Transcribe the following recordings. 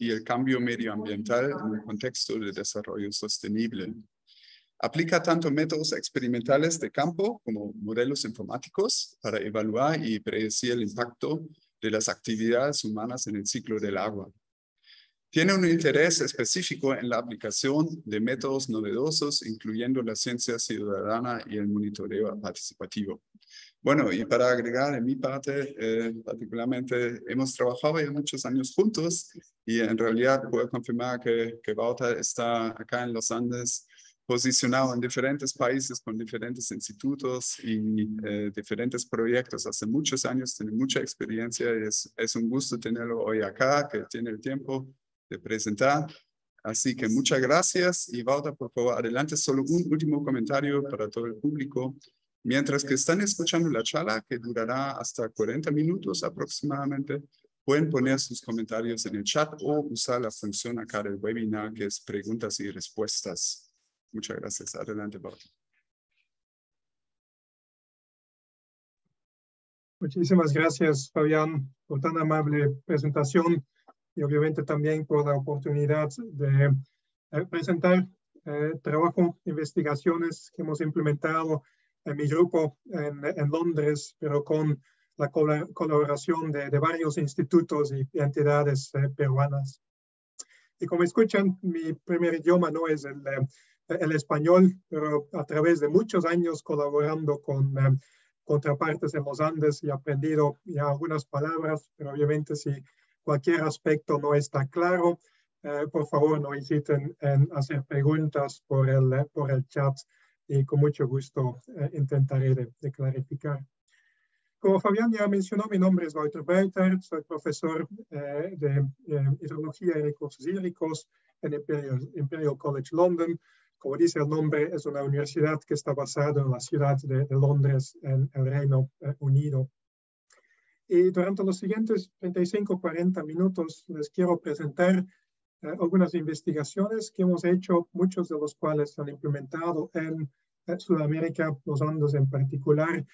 y el cambio medioambiental en un contexto de desarrollo sostenible. Aplica tanto métodos experimentales de campo como modelos informáticos para evaluar y predecir el impacto de las actividades humanas en el ciclo del agua. Tiene un interés específico en la aplicación de métodos novedosos, incluyendo la ciencia ciudadana y el monitoreo participativo. Bueno, y para agregar en mi parte, eh, particularmente hemos trabajado ya muchos años juntos y en realidad puedo confirmar que, que Bauta está acá en los Andes posicionado en diferentes países con diferentes institutos y eh, diferentes proyectos hace muchos años, tiene mucha experiencia y es, es un gusto tenerlo hoy acá, que tiene el tiempo de presentar. Así que muchas gracias y Bauta, por favor, adelante solo un último comentario para todo el público. Mientras que están escuchando la charla, que durará hasta 40 minutos aproximadamente, pueden poner sus comentarios en el chat o usar la función acá del webinar que es preguntas y respuestas. Muchas gracias. Adelante, Pablo. Muchísimas gracias, Fabián, por tan amable presentación y obviamente también por la oportunidad de eh, presentar eh, trabajo, investigaciones que hemos implementado en mi grupo en, en Londres, pero con la colaboración de, de varios institutos y, entidades eh, peruanas. Y como escuchan, mi primer idioma no es el, el español, pero a través de muchos años colaborando con eh, contrapartes en los Andes y aprendido ya algunas palabras, pero obviamente si cualquier aspecto no está claro, eh, por favor no hesiten en hacer preguntas por el, eh, por el chat y con mucho gusto intentaré de, clarificar. Como Fabián ya mencionó, mi nombre es Walter Beiter, soy profesor de hidrología y recursos hídricos en Imperial, Imperial College London, como dice el nombre, es una universidad que está basada en la ciudad de, Londres, en el Reino eh, Unido. Y durante los siguientes 35-40 minutos les quiero presentar eh, algunas investigaciones que hemos hecho, muchos de los cuales se han implementado en eh, Sudamérica, los Andes en particular,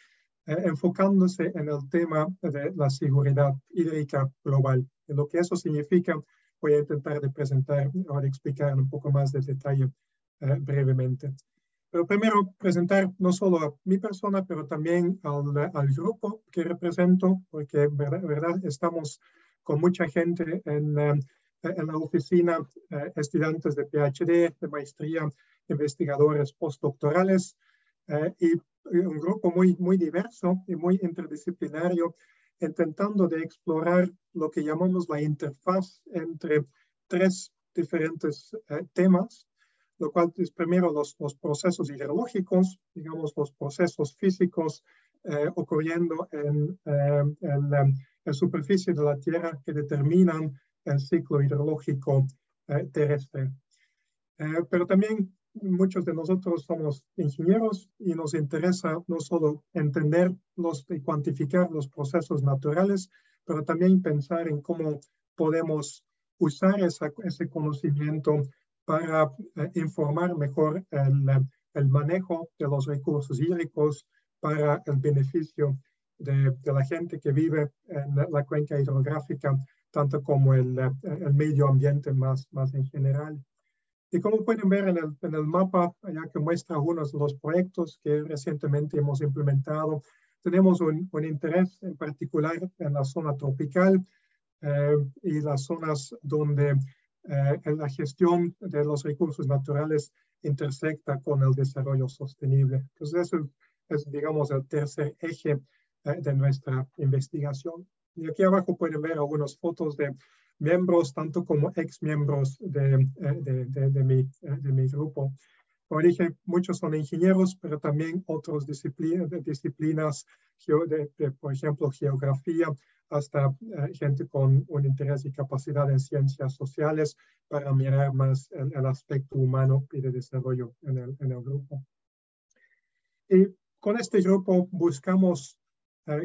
enfocándose en el tema de la seguridad hídrica global. Y lo que eso significa, voy a intentar de presentar de explicar un poco más de detalle eh, brevemente. Pero primero presentar no solo a mi persona, pero también al, al grupo que represento, porque verdad, verdad estamos con mucha gente en, eh, en la oficina, eh, estudiantes de PhD, de maestría, investigadores postdoctorales y, un grupo muy, muy diverso y muy interdisciplinario, intentando de explorar lo que llamamos la interfaz entre tres diferentes temas lo cual es primero los, los procesos hidrológicos, digamos los procesos físicos eh, ocurriendo en, eh, en, la superficie de la Tierra que determinan el ciclo hidrológico eh, terrestre. pero también muchos de nosotros somos ingenieros y nos interesa no solo entender los, y cuantificar los procesos naturales, pero también pensar en cómo podemos usar esa, ese conocimiento para eh, informar mejor el, el, manejo de los recursos hídricos para el beneficio de, de, la gente que vive en la cuenca hidrográfica, tanto como el, el medio ambiente más, más en general. Y como pueden ver en el, en el mapa, ya que muestra algunos de los proyectos que recientemente hemos implementado, tenemos un, un interés en particular en la zona tropical eh, y las zonas donde eh, la gestión de los recursos naturales intersecta con el desarrollo sostenible. Entonces, eso es, digamos, el tercer eje eh, de nuestra investigación. Y aquí abajo pueden ver algunas fotos de miembros, tanto como ex miembros de, eh, de, de, de mi, de mi grupo. Como dije, muchos son ingenieros, pero también otras disciplinas, disciplinas por ejemplo, geografía, hasta eh, gente con un interés y capacidad en ciencias sociales para mirar más el, aspecto humano y de desarrollo en el, en el, grupo. Y con este grupo buscamos eh,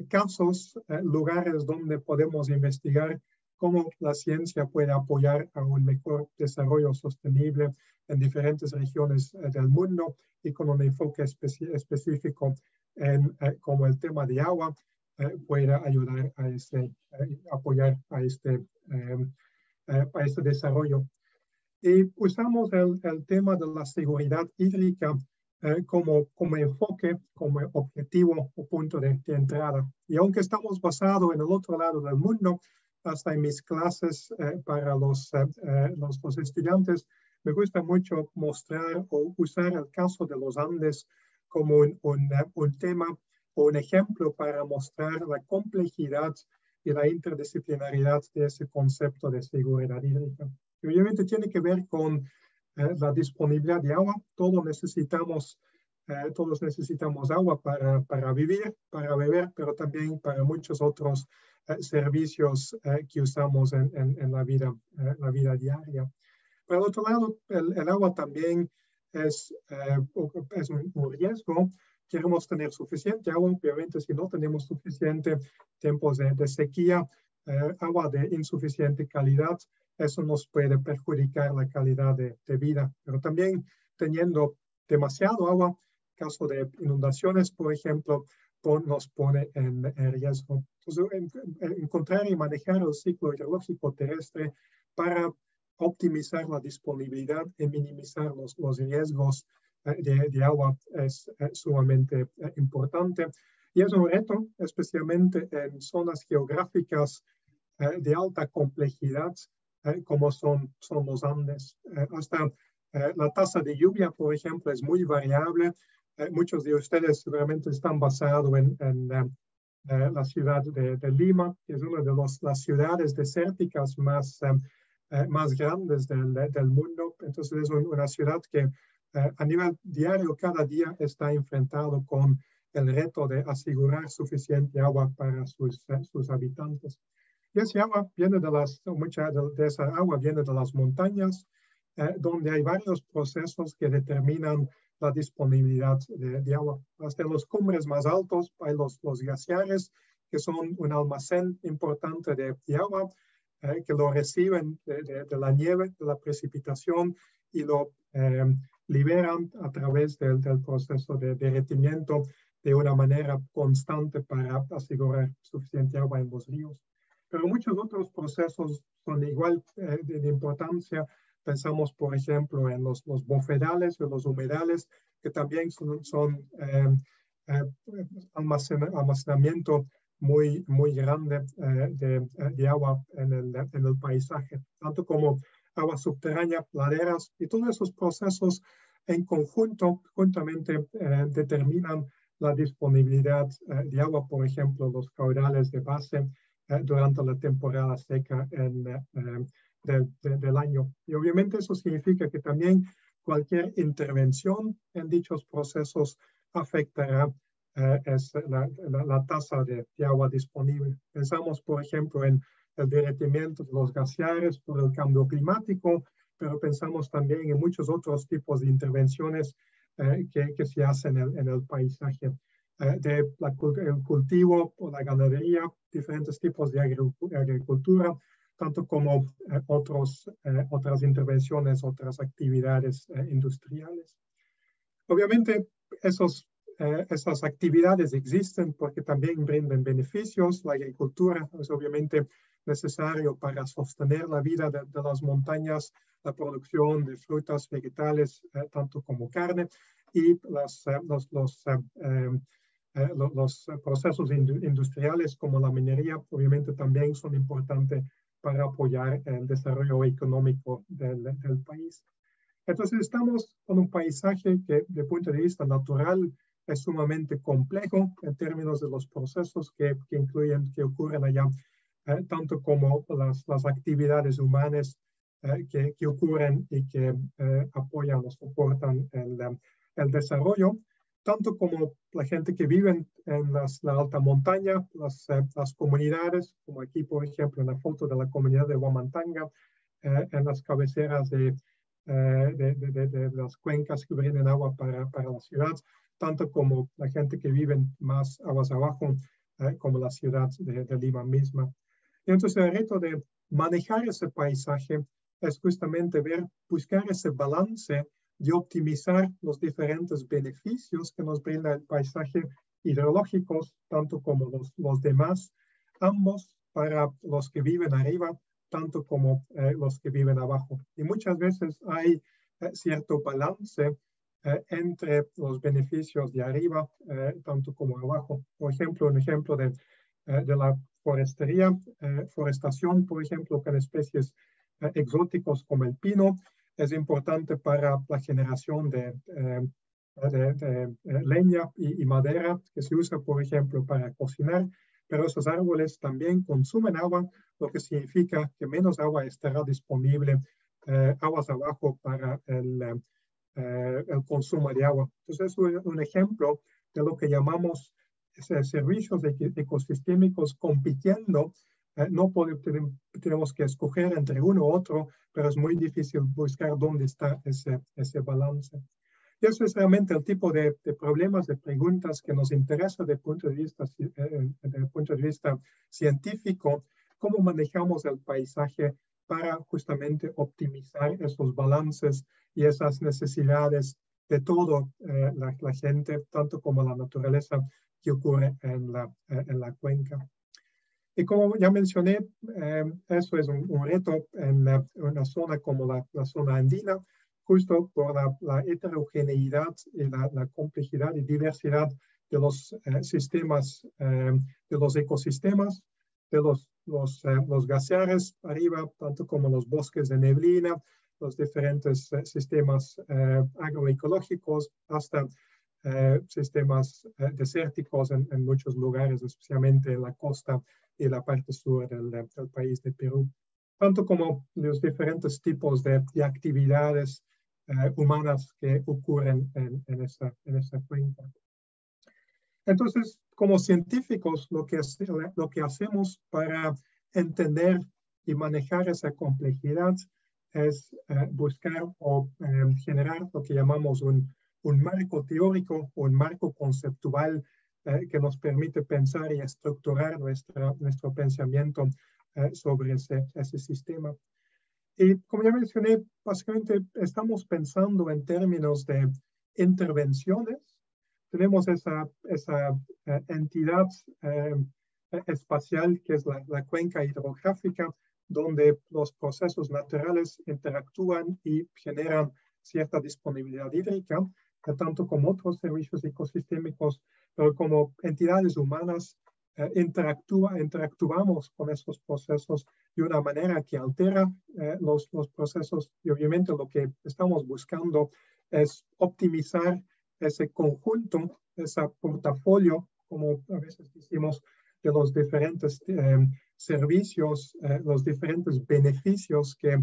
casos, eh, lugares donde podemos investigar cómo la ciencia puede apoyar a un mejor desarrollo sostenible en diferentes regiones del mundo y con un enfoque específico en como el tema de agua, eh, pueda ayudar a este, apoyar a este em, para este desarrollo. Y usamos el, el tema de la seguridad hídrica eh, como, como enfoque, como objetivo o punto de, entrada. Y aunque estamos basados en el otro lado del mundo, hasta en mis clases eh, para los, eh, los, los, estudiantes, me gusta mucho mostrar o usar el caso de los Andes como un, un, un tema o un ejemplo para mostrar la complejidad y la interdisciplinaridad de ese concepto de seguridad hídrica. Y obviamente tiene que ver con eh, la disponibilidad de agua. Todos necesitamos, eh, todos necesitamos agua para, para, vivir, para beber, pero también para muchos otros eh, servicios que usamos en, en, la, vida, la vida diaria. Por el otro lado, el, el agua también es, es un, un riesgo queremos tener suficiente agua, obviamente si no tenemos suficiente tiempos de, de sequía, agua de insuficiente calidad, eso nos puede perjudicar la calidad de, vida. Pero también teniendo demasiado agua, caso de inundaciones, por ejemplo, nos pone en, riesgo. Entonces, encontrar y manejar el ciclo hidrológico terrestre para optimizar la disponibilidad y minimizar los, los riesgos eh, de, de, agua es, sumamente eh, importante. Y es un reto, especialmente en zonas geográficas eh, de alta complejidad, como son, son los Andes. Eh, hasta eh, la tasa de lluvia, por ejemplo, es muy variable. muchos de ustedes seguramente están basados en, en la ciudad de, de, Lima, que es una de los, las ciudades desérticas más, más grandes del, del, mundo. Entonces es una ciudad que a nivel diario, cada día está enfrentado con el reto de asegurar suficiente agua para sus, sus habitantes. Y esa agua viene de las, mucha de, esa agua viene de las montañas, eh, donde hay varios procesos que determinan la disponibilidad de, agua. Hasta los cumbres más altos hay los, los glaciares, que son un almacén importante de, agua, eh, que lo reciben de, la nieve, de la precipitación y lo eh, liberan a través del, del proceso de derretimiento de una manera constante para asegurar suficiente agua en los ríos pero muchos otros procesos son igual eh, de, importancia. Pensamos, por ejemplo, en los, los bofedales o los humedales, que también son, son eh, eh, almacenamiento muy, muy grande de, de, agua en el, en el paisaje, tanto como agua subterránea, laderas, y todos esos procesos en conjunto, juntamente, determinan la disponibilidad de agua, por ejemplo, los caudales de base, eh, durante la temporada seca en, eh, del año. Y obviamente eso significa que también cualquier intervención en dichos procesos afectará eh, es la, la, tasa de, agua disponible. Pensamos, por ejemplo, en el derretimiento de los glaciares por el cambio climático, pero pensamos también en muchos otros tipos de intervenciones que, que, se hacen en en el paisaje. Eh, de la, el cultivo o la ganadería, diferentes tipos de agricultura, tanto como eh, otros, eh, otras intervenciones, otras actividades industriales. Obviamente, esos, esas actividades existen porque también brindan beneficios. La agricultura es obviamente necesario para sostener la vida de, las montañas, la producción de frutas, vegetales, tanto como carne, y las, los, los eh, los, procesos industriales como la minería obviamente también son importantes para apoyar el desarrollo económico del, del, país. Entonces estamos con un paisaje que de punto de vista natural es sumamente complejo en términos de los procesos que, que incluyen, que ocurren allá, eh, tanto como las, las actividades humanas eh, que, que, ocurren y que apoyan o soportan el, el desarrollo tanto como la gente que vive en las, la alta montaña, las, eh, las, comunidades, como aquí, por ejemplo, en la foto de la comunidad de Huamantanga, eh, en las cabeceras eh, de, de, de, las cuencas que brindan agua para, para, la ciudad, tanto como la gente que vive más aguas abajo, como la ciudad de, Lima misma. Y entonces el reto de manejar ese paisaje es justamente ver, buscar ese balance de optimizar los diferentes beneficios que nos brinda el paisaje hidrológico, tanto como los, los demás, ambos para los que viven arriba, tanto como los que viven abajo. Y muchas veces hay cierto balance entre los beneficios de arriba, tanto como abajo. Por ejemplo, un ejemplo de, de la forestería, forestación, por ejemplo, con especies exóticos como el pino, es importante para la generación de, de, leña y, y, madera que se usa, por ejemplo, para cocinar, pero esos árboles también consumen agua, lo que significa que menos agua estará disponible eh, aguas abajo para el, eh, el, consumo de agua. Entonces, es un, un ejemplo de lo que llamamos servicios ecosistémicos compitiendo. Eh, no podemos, tenemos que escoger entre uno u otro, pero es muy difícil buscar dónde está ese, ese balance. Y eso es realmente el tipo de, problemas, de preguntas que nos interesa desde el punto de vista, eh, desde punto de vista científico, cómo manejamos el paisaje para justamente optimizar esos balances y esas necesidades de todo eh, la, gente, tanto como la naturaleza que ocurre en la, eh, en la cuenca. Y como ya mencioné, eso es un, reto en una zona como la, la zona andina, justo por la, heterogeneidad y la, complejidad y diversidad de los eh, sistemas, eh, de los ecosistemas, de los, los, eh, los glaciares arriba, tanto como los bosques de neblina, los diferentes sistemas agroecológicos, hasta sistemas desérticos en, en, muchos lugares, especialmente en la costa y la parte sur del, del país de Perú tanto como los diferentes tipos de, de actividades eh, humanas que ocurren en, en, esa, en esa cuenca. Entonces, como científicos, lo que, lo que hacemos para entender y manejar esa complejidad es eh, buscar o eh, generar lo que llamamos un, un marco teórico o un marco conceptual que nos permite pensar y estructurar nuestra, nuestro pensamiento sobre ese, ese sistema. Y como ya mencioné, básicamente estamos pensando en términos de intervenciones. Tenemos esa, esa eh, entidad eh, espacial que es la, la, cuenca hidrográfica, donde los procesos naturales interactúan y generan cierta disponibilidad hídrica, tanto como otros servicios ecosistémicos, pero como entidades humanas eh, interactuamos con esos procesos de una manera que altera eh, los, procesos y obviamente lo que estamos buscando es optimizar ese conjunto, ese portafolio, como a veces decimos, de los diferentes eh, servicios, los diferentes beneficios que,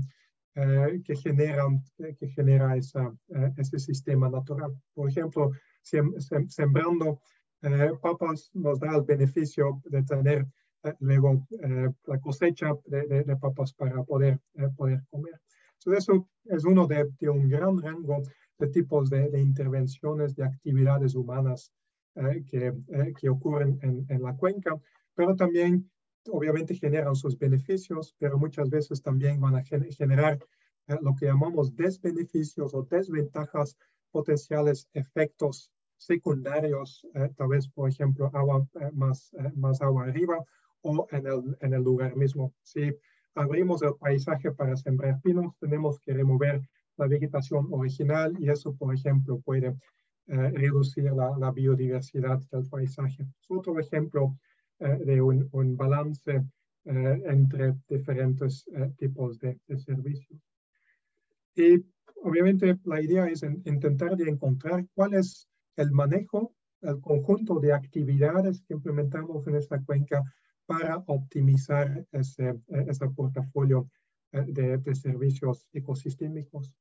que generan, que genera esa, ese sistema natural. Por ejemplo, sembrando eh, papas nos da el beneficio de tener eh, luego eh, la cosecha de, de, papas para poder, poder comer. Entonces, eso es uno de, de, un gran rango de tipos de, de intervenciones, de actividades humanas que, que, ocurren en, en, la cuenca, pero también obviamente generan sus beneficios, pero muchas veces también van a generar lo que llamamos desbeneficios o desventajas potenciales efectos secundarios, eh, tal vez, por ejemplo, agua, eh, más, eh, más agua arriba o en el, en el lugar mismo. Si abrimos el paisaje para sembrar pinos, tenemos que remover la vegetación original y eso, por ejemplo, puede reducir la, la, biodiversidad del paisaje. Es otro ejemplo de un, un balance entre diferentes tipos de, de, servicios. Y obviamente la idea es intentar de encontrar cuál es el manejo, el conjunto de actividades que implementamos en esta cuenca para optimizar ese, ese portafolio eh, de, servicios ecosistémicos.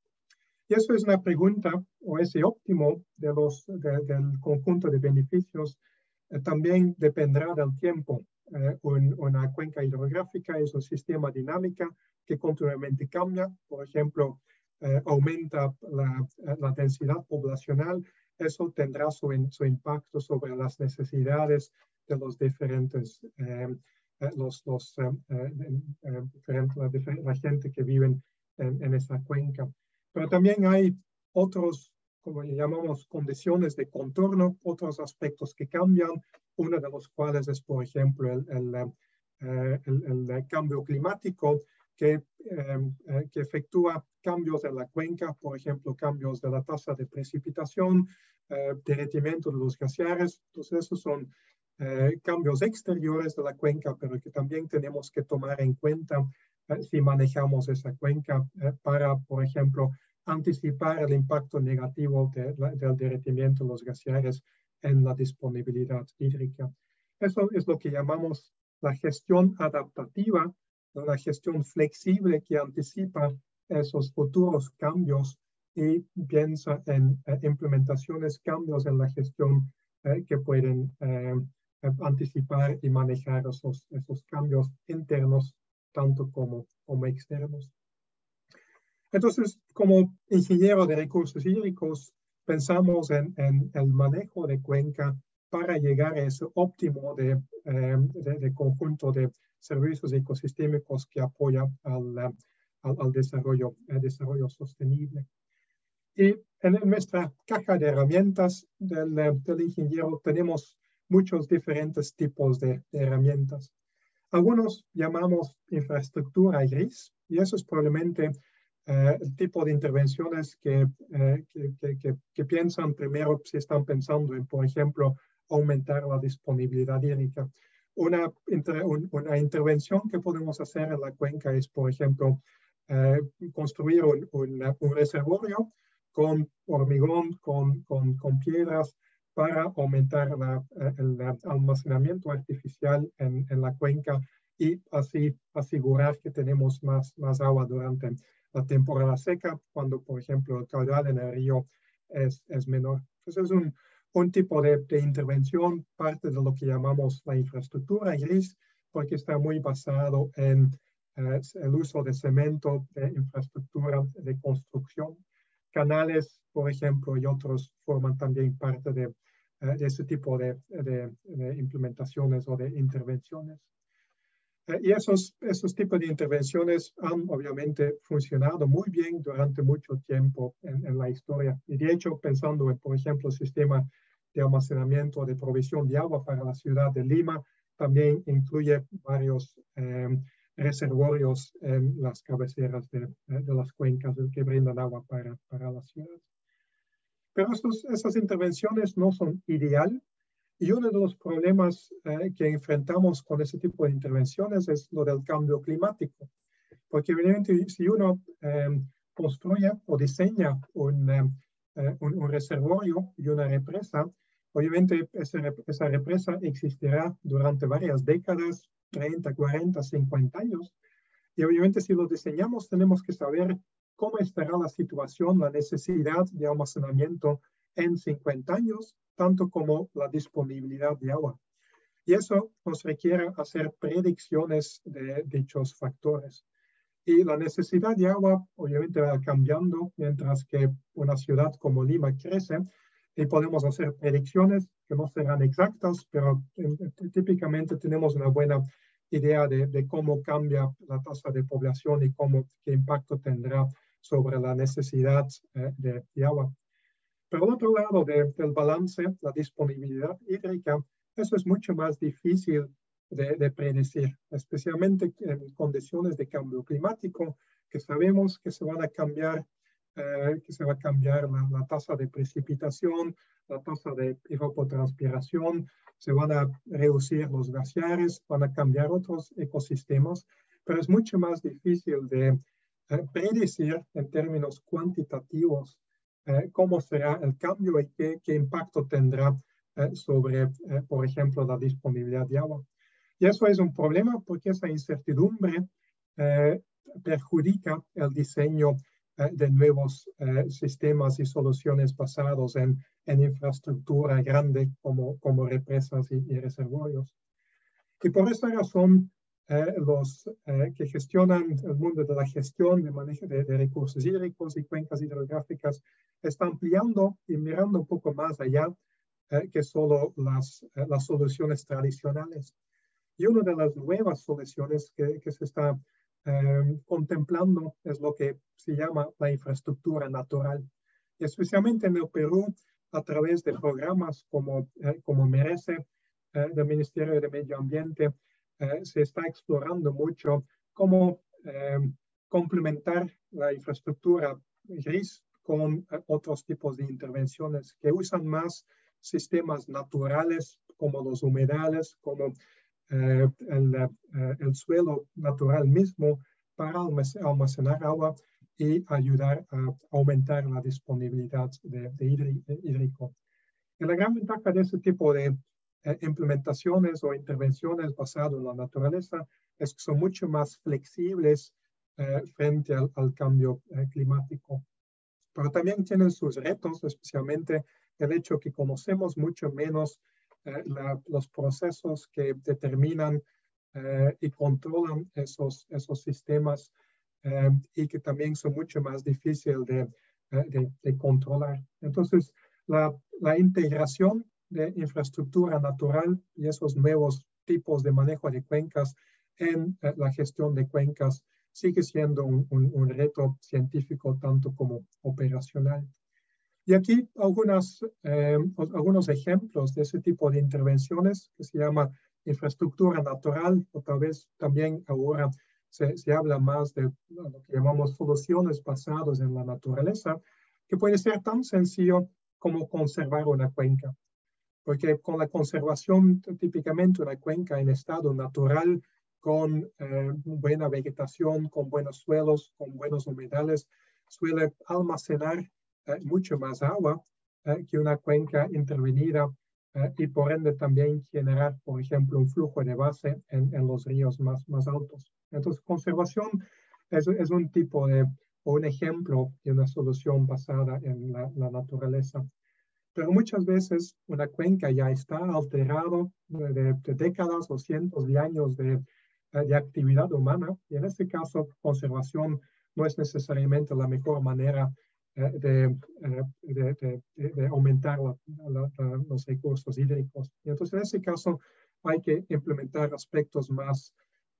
Y eso es una pregunta, o ese óptimo de los, del conjunto de beneficios eh, también dependerá del tiempo. Eh, una cuenca hidrográfica es un sistema dinámico que continuamente cambia. Por ejemplo, aumenta la, la densidad poblacional eso tendrá su, su impacto sobre las necesidades de los diferentes, eh, eh, los, los eh, diferentes, la, gente que vive en, en, esa cuenca. Pero también hay otros, como llamamos, condiciones de contorno, otros aspectos que cambian, uno de los cuales es, por ejemplo, el, el, el, el cambio climático, que, que efectúa cambios en la cuenca, por ejemplo, cambios de la tasa de precipitación, derretimiento de los glaciares. Entonces, esos son cambios exteriores de la cuenca, pero que también tenemos que tomar en cuenta si manejamos esa cuenca para, por ejemplo, anticipar el impacto negativo del derretimiento de los glaciares en la disponibilidad hídrica. Eso es lo que llamamos la gestión adaptativa, la gestión flexible que anticipa esos futuros cambios y piensa en eh, implementaciones, cambios en la gestión eh, que pueden eh, anticipar y manejar esos, esos cambios internos tanto como, como externos. Entonces, como ingeniero de recursos hídricos, pensamos en, el manejo de cuenca para llegar a ese óptimo de, de, conjunto de servicios ecosistémicos que apoya al, al, desarrollo, desarrollo sostenible. Y en nuestra caja de herramientas del, del ingeniero tenemos muchos diferentes tipos de, de, herramientas. Algunos llamamos infraestructura gris, y eso es probablemente eh, el tipo de intervenciones que, eh, que, que, que, piensan primero si están pensando en, por ejemplo, aumentar la disponibilidad hídrica. Una, una intervención que podemos hacer en la cuenca es, por ejemplo, eh, construir un, un, reservorio con hormigón, con, con, piedras, para aumentar la, el almacenamiento artificial en, en, la cuenca y así asegurar que tenemos más, más agua durante la temporada seca, cuando, por ejemplo, el caudal en el río es, es menor. Entonces, es un, un tipo de, intervención, parte de lo que llamamos la infraestructura gris, porque está muy basado en eh, el uso de cemento, de infraestructura de construcción. Canales, por ejemplo, y otros forman también parte de, eh, ese tipo de, implementaciones o de intervenciones. Eh, y esos, esos tipos de intervenciones han obviamente funcionado muy bien durante mucho tiempo en, en, la historia. Y de hecho, pensando en, por ejemplo, el sistema de almacenamiento de provisión de agua para la ciudad de Lima, también incluye varios eh, reservorios en las cabeceras de, de, las cuencas que brindan agua para, para la ciudad. Pero estos, esas intervenciones no son ideal y uno de los problemas eh, que enfrentamos con ese tipo de intervenciones es lo del cambio climático. Porque evidentemente si uno eh, construye o diseña un, eh, un, un, reservorio y una represa, obviamente esa, esa, represa existirá durante varias décadas, 30, 40, 50 años. Y obviamente si lo diseñamos tenemos que saber cómo estará la situación, la necesidad de almacenamiento en 50 años tanto como la disponibilidad de agua. Y eso nos requiere hacer predicciones de dichos factores. Y la necesidad de agua obviamente va cambiando mientras que una ciudad como Lima crece y podemos hacer predicciones que no serán exactas, pero típicamente tenemos una buena idea de, cómo cambia la tasa de población y cómo, qué impacto tendrá sobre la necesidad eh, de, agua. Al otro lado de, del balance, la disponibilidad hídrica, eso es mucho más difícil de, de, predecir, especialmente en condiciones de cambio climático, que sabemos que se van a cambiar, eh, que se va a cambiar la, la, tasa de precipitación, la tasa de evapotranspiración, se van a reducir los glaciares, van a cambiar otros ecosistemas, pero es mucho más difícil de eh, predecir en términos cuantitativos cómo será el cambio y qué, qué impacto tendrá eh, sobre, eh, por ejemplo, la disponibilidad de agua. Y eso es un problema porque esa incertidumbre perjudica el diseño de nuevos sistemas y soluciones basados en, en infraestructura grande como, como represas y, y reservorios. Y por esa razón, eh, los eh, que gestionan el mundo de la gestión de manejo de, de, recursos hídricos y cuencas hidrográficas están ampliando y mirando un poco más allá eh, que solo las, eh, las soluciones tradicionales. Y una de las nuevas soluciones que, que se está eh, contemplando es lo que se llama la infraestructura natural. Y especialmente en el Perú, a través de programas como, como Merece, del Ministerio de Medio Ambiente, eh, se está explorando mucho cómo complementar la infraestructura gris con otros tipos de intervenciones que usan más sistemas naturales como los humedales, como el, el, suelo natural mismo para almacenar agua y ayudar a aumentar la disponibilidad de, hídrico. Y la gran ventaja de este tipo de eh, implementaciones o intervenciones basadas en la naturaleza es que son mucho más flexibles eh, frente al, cambio eh, climático. Pero también tienen sus retos, especialmente el hecho que conocemos mucho menos los procesos que determinan y controlan esos, esos sistemas y que también son mucho más difíciles de, de, de controlar. Entonces, la, la, integración de infraestructura natural y esos nuevos tipos de manejo de cuencas en eh, la gestión de cuencas sigue siendo un, reto científico tanto como operacional. Y aquí algunas, eh, algunos ejemplos de ese tipo de intervenciones que se llama infraestructura natural o tal vez también ahora se, se habla más de lo que llamamos soluciones basadas en la naturaleza, que puede ser tan sencillo como conservar una cuenca. Porque con la conservación, típicamente una cuenca en estado natural, con eh, buena vegetación, con buenos suelos, con buenos humedales, suele almacenar eh, mucho más agua eh, que una cuenca intervenida y por ende también generar, por ejemplo, un flujo de base en, en los ríos más, más altos. Entonces, conservación es, es un tipo de o un ejemplo de una solución basada en la, naturaleza. Pero muchas veces una cuenca ya está alterada de, décadas o cientos de años de, de, actividad humana y en este caso conservación no es necesariamente la mejor manera eh, eh, de, aumentar los recursos hídricos. Y entonces en ese caso hay que implementar aspectos más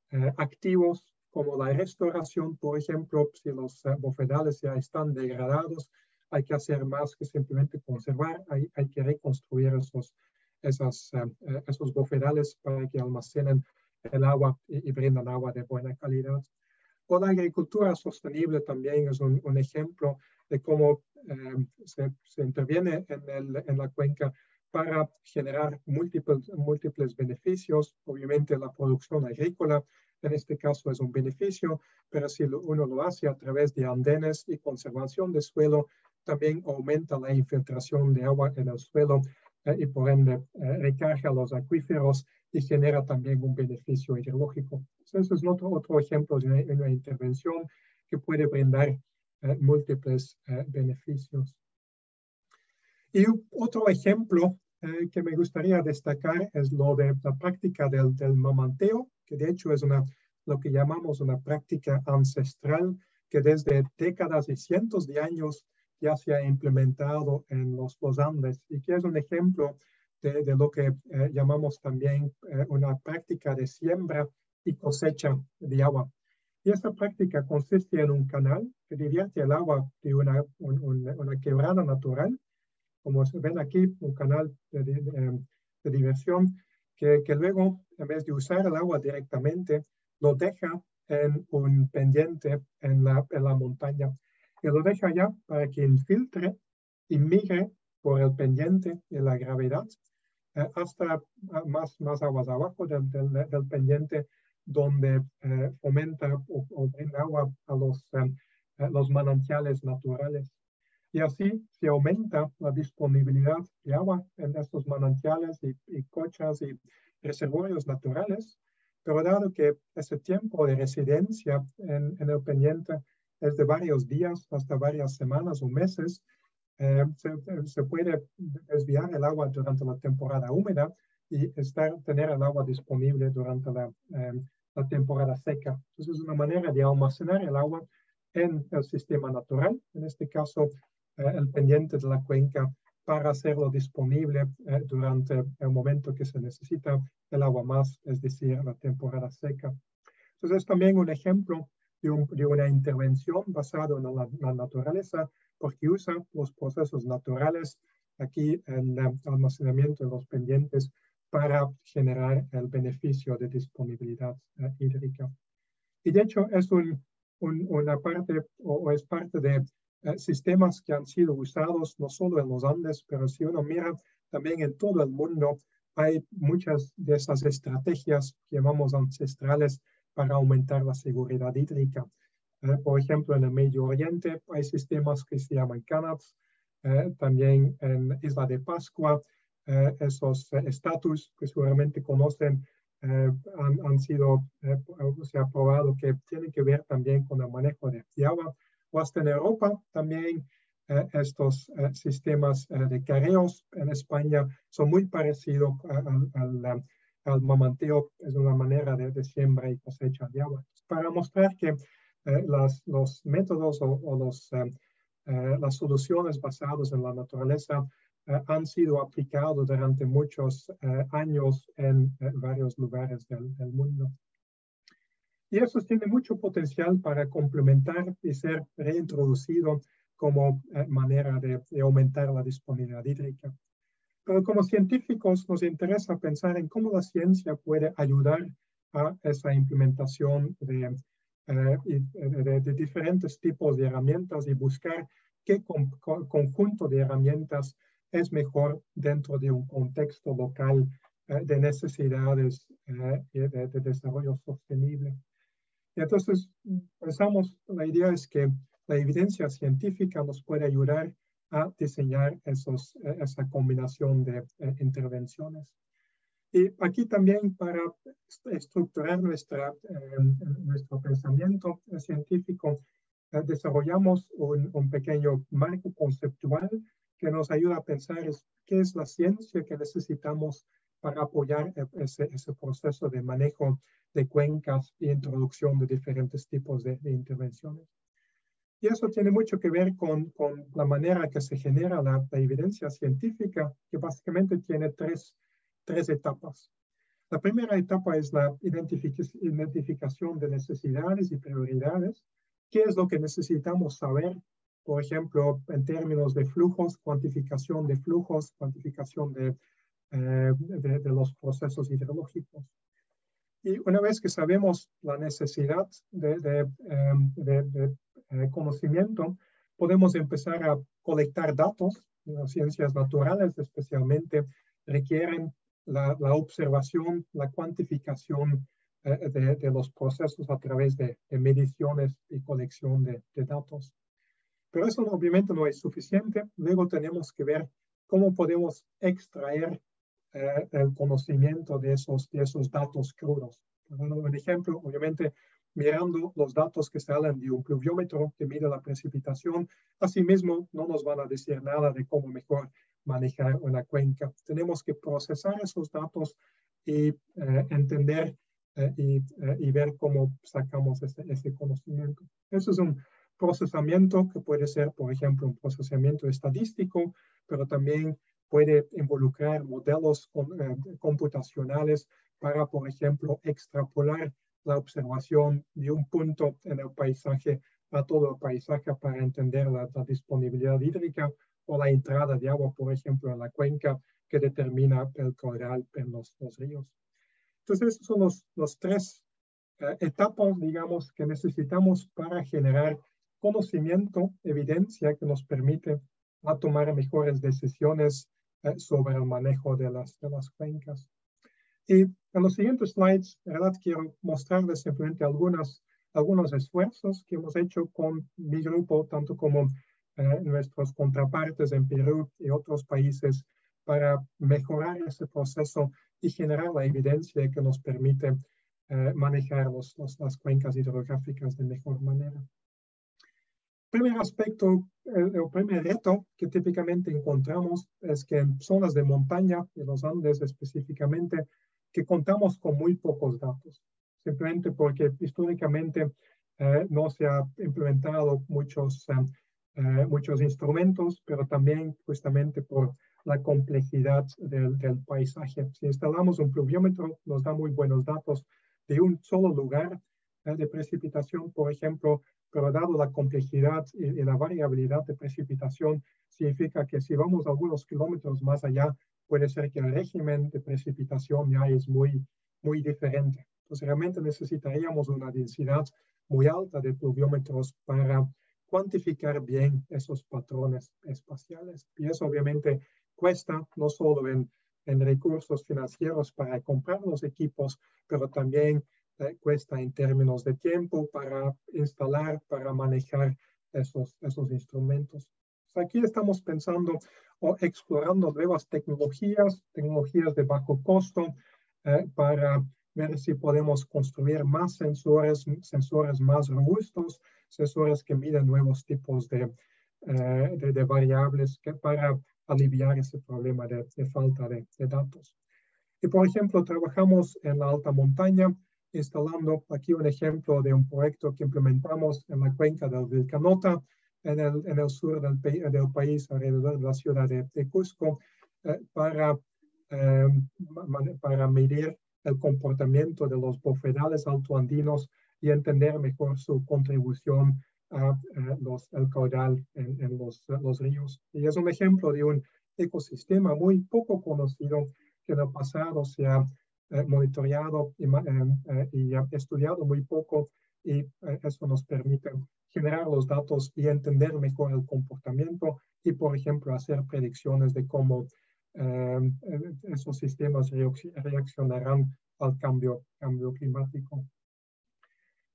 eh, activos como la restauración, por ejemplo, si los eh, bofedales ya están degradados, hay que hacer más que simplemente conservar, hay, hay que reconstruir esos, esas, eh, eh, esos bofedales para que almacenen el agua y, brindan agua de buena calidad. O la agricultura sostenible también es un, un ejemplo de cómo se, se, interviene en, el, en, la cuenca para generar múltiples, múltiples beneficios, obviamente la producción agrícola, en este caso es un beneficio, pero si uno lo hace a través de andenes y conservación de suelo, también aumenta la infiltración de agua en el suelo eh, y por ende eh, recarga los acuíferos y genera también un beneficio hidrológico. Entonces, es otro, otro ejemplo de una, intervención que puede brindar eh, múltiples beneficios. Y otro ejemplo que me gustaría destacar es lo de la práctica del, del mamanteo que de hecho es una, lo que llamamos una práctica ancestral que desde décadas y cientos de años ya se ha implementado en los, los Andes y que es un ejemplo de, de lo que eh, llamamos también eh, una práctica de siembra y cosecha de agua. Y esta práctica consiste en un canal que divierte el agua de una, una quebrada natural, como se ven aquí, un canal de, de, de diversión que, que, luego, en vez de usar el agua directamente, lo deja en un pendiente en la, en la montaña. Y lo deja allá para que infiltre y migre por el pendiente y la gravedad eh, hasta más, más aguas abajo del, del, del pendiente, donde eh, fomenta o, o, brinda agua a los, eh, los manantiales naturales. Y así se aumenta la disponibilidad de agua en estos manantiales y, y cochas y reservorios naturales, pero dado que ese tiempo de residencia en, en el pendiente es de varios días hasta varias semanas o meses, eh, se, se, puede desviar el agua durante la temporada húmeda y estar, tener el agua disponible durante la, eh, la temporada seca. Entonces es una manera de almacenar el agua en el sistema natural, en este caso eh, el pendiente de la cuenca para hacerlo disponible eh, durante el momento que se necesita el agua más, es decir, la temporada seca. Entonces es también un ejemplo de, de una intervención basada en la, la, naturaleza porque usa los procesos naturales aquí el almacenamiento de los pendientes para generar el beneficio de disponibilidad eh, hídrica. Y de hecho es un, una parte o, es parte de eh, sistemas que han sido usados no solo en los Andes, pero si uno mira también en todo el mundo, hay muchas de esas estrategias que llamamos ancestrales para aumentar la seguridad hídrica. Eh, por ejemplo, en el Medio Oriente hay sistemas que se llaman CANAPs, eh, también en Isla de Pascua, esos estatus que seguramente conocen han, han, sido, se ha probado que tienen que ver también con el manejo de agua o hasta en Europa también eh, estos eh, sistemas eh, de carreos en España son muy parecidos al, al, mamanteo, es una manera de, siembra y cosecha de agua. Para mostrar que las, los métodos o, los, las soluciones basadas en la naturaleza han sido aplicados durante muchos años en varios lugares del, del mundo. Y eso tiene mucho potencial para complementar y ser reintroducido como eh, manera de, aumentar la disponibilidad hídrica. Pero como científicos nos interesa pensar en cómo la ciencia puede ayudar a esa implementación de, eh, de, diferentes tipos de herramientas y buscar qué conjunto de herramientas es mejor dentro de un contexto local eh, de necesidades y de desarrollo sostenible. Entonces, pensamos, la idea es que la evidencia científica nos puede ayudar a diseñar eh, esa combinación de eh, intervenciones. Y aquí también para estructurar nuestra, eh, nuestro pensamiento científico, desarrollamos un, pequeño marco conceptual que nos ayuda a pensar qué es la ciencia que necesitamos para apoyar ese, ese proceso de manejo de cuencas e introducción de diferentes tipos de, intervenciones. Y eso tiene mucho que ver con, con la manera que se genera la, evidencia científica, que básicamente tiene tres, tres etapas. La primera etapa es la identificación de necesidades y prioridades. ¿Qué es lo que necesitamos saber? Por ejemplo, en términos de flujos, cuantificación de flujos, cuantificación de, eh, de, de los procesos hidrológicos. Y una vez que sabemos la necesidad de, de, em, eh, conocimiento, podemos empezar a colectar datos. Las ciencias naturales especialmente requieren la, la observación, la cuantificación eh, de, los procesos a través de, mediciones y colección de, datos. Pero eso obviamente no es suficiente. Luego tenemos que ver cómo podemos extraer eh, el conocimiento de esos, de esos datos crudos. un ejemplo, obviamente, mirando los datos que salen de un pluviómetro que mide la precipitación, asimismo no nos van a decir nada de cómo mejor manejar una cuenca. Tenemos que procesar esos datos y eh, entender eh, y, y, ver cómo sacamos ese, ese conocimiento. Eso es un procesamiento que puede ser, por ejemplo, un procesamiento estadístico, pero también puede involucrar modelos eh, computacionales para, por ejemplo, extrapolar la observación de un punto en el paisaje a todo el paisaje para entender la, disponibilidad hídrica o la entrada de agua, por ejemplo, en la cuenca que determina el caudal en los, ríos. Entonces, esos son los, los tres eh, etapas, digamos, que necesitamos para generar conocimiento, evidencia que nos permite a tomar mejores decisiones eh, sobre el manejo de las, de las cuencas. Y en los siguientes slides, verdad, quiero mostrarles simplemente algunas, algunos esfuerzos que hemos hecho con mi grupo, tanto como eh, nuestros contrapartes en Perú y otros países, para mejorar ese proceso y generar la evidencia que nos permite eh, manejar los, las cuencas hidrográficas de mejor manera. Primer aspecto, el, primer reto que típicamente encontramos es que en zonas de montaña, en los Andes específicamente, que contamos con muy pocos datos, simplemente porque históricamente eh, no se ha implementado muchos, eh, eh, muchos instrumentos, pero también justamente por la complejidad del, del, paisaje. Si instalamos un pluviómetro, nos da muy buenos datos de un solo lugar de precipitación, por ejemplo, pero dado la complejidad y, la variabilidad de precipitación, significa que si vamos algunos kilómetros más allá, puede ser que el régimen de precipitación ya es muy, muy diferente. Entonces realmente necesitaríamos una densidad muy alta de pluviómetros para cuantificar bien esos patrones espaciales. Y eso obviamente cuesta no solo en, en recursos financieros para comprar los equipos, pero también eh, cuesta en términos de tiempo para instalar, para manejar esos, esos instrumentos. Aquí estamos pensando o explorando nuevas tecnologías, tecnologías de bajo costo, eh, para ver si podemos construir más sensores, sensores más robustos, sensores que miden nuevos tipos de, eh, de, variables que para aliviar ese problema de, falta de, datos. Y por ejemplo, trabajamos en la alta montaña, instalando aquí un ejemplo de un proyecto que implementamos en la cuenca del Vilcanota, en el, en el sur del, del, país, alrededor de la ciudad de, Cusco, eh, para, eh, para medir el comportamiento de los bofedales altoandinos y entender mejor su contribución a, los, al caudal en, en los, los, ríos. Y es un ejemplo de un ecosistema muy poco conocido que en el pasado se ha eh, monitoreado y, y, estudiado muy poco y eso nos permite generar los datos y entender mejor el comportamiento y, por ejemplo, hacer predicciones de cómo eh, esos sistemas reaccionarán al cambio, cambio climático.